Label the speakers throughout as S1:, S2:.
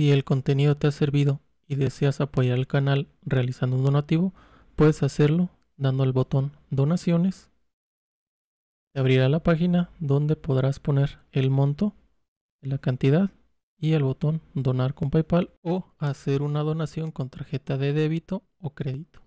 S1: Si el contenido te ha servido y deseas apoyar el canal realizando un donativo, puedes hacerlo dando al botón donaciones. Te abrirá la página donde podrás poner el monto, la cantidad y el botón donar con PayPal o hacer una donación con tarjeta de débito o crédito.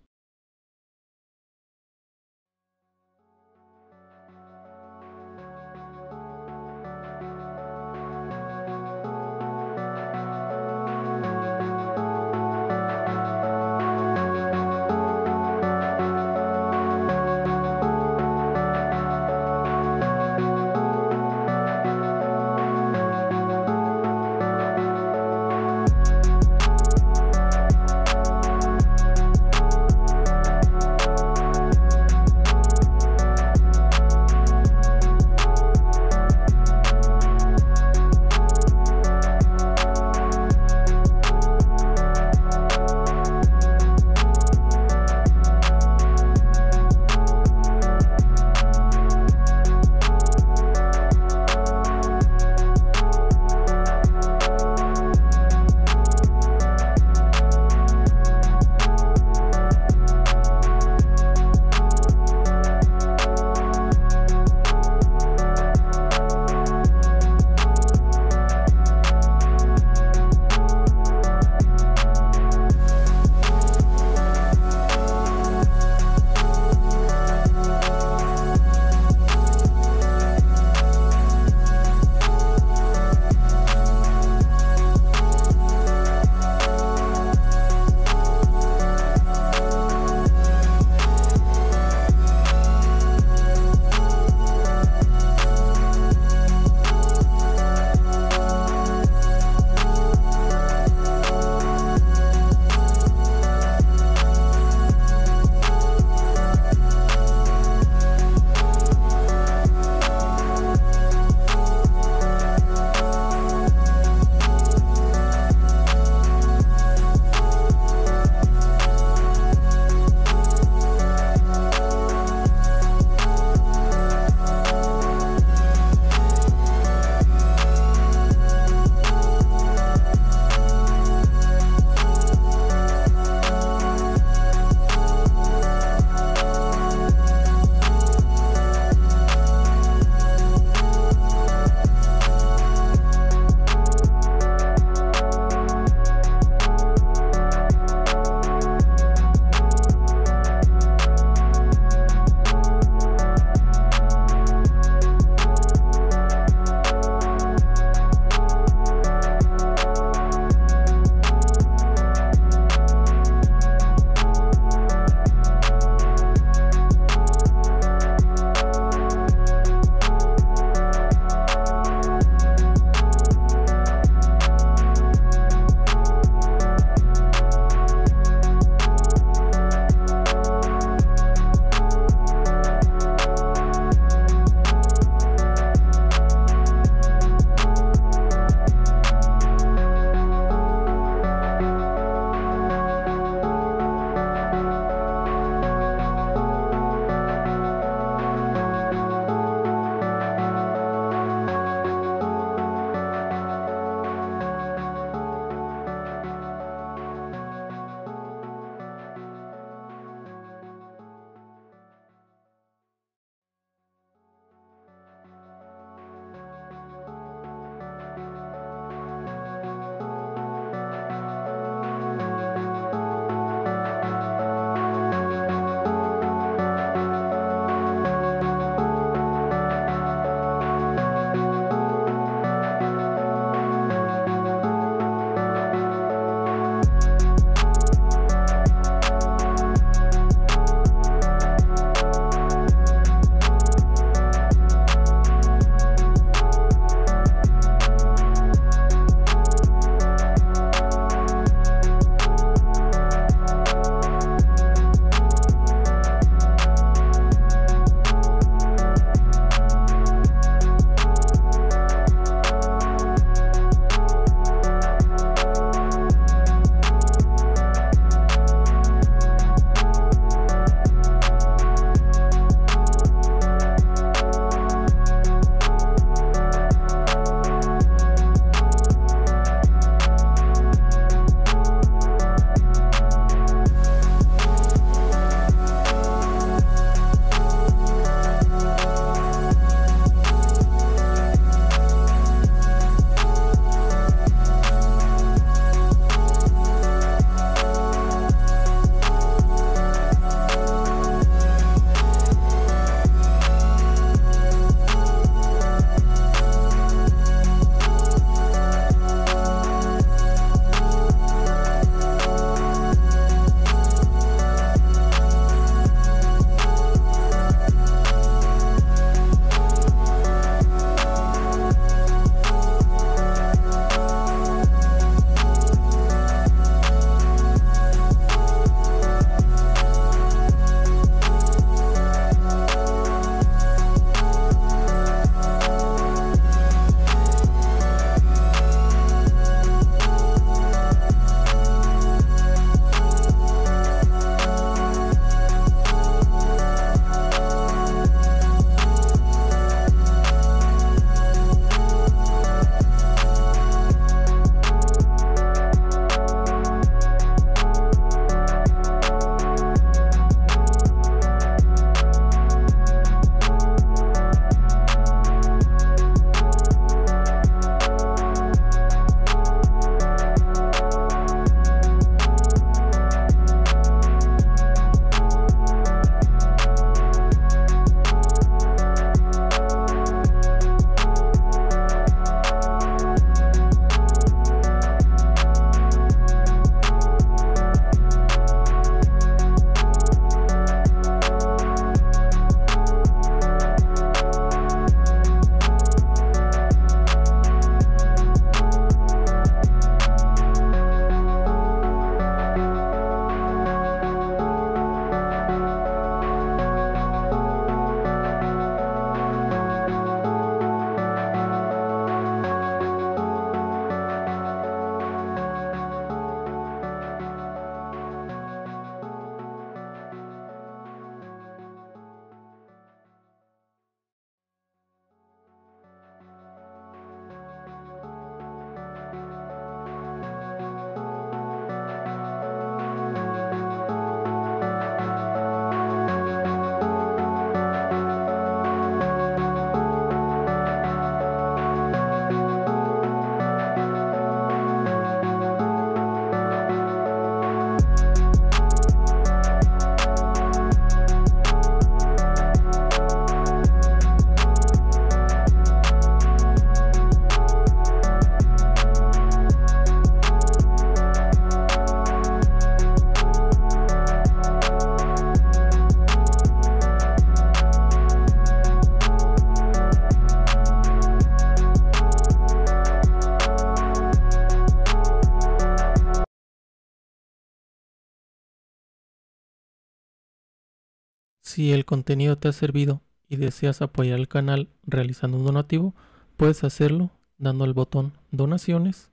S1: Si el contenido te ha servido y deseas apoyar el canal realizando un donativo, puedes hacerlo dando al botón donaciones.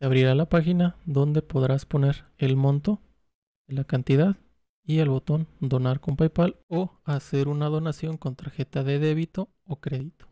S1: Te abrirá la página donde podrás poner el monto, la cantidad y el botón donar con PayPal o hacer una donación con tarjeta de débito o crédito.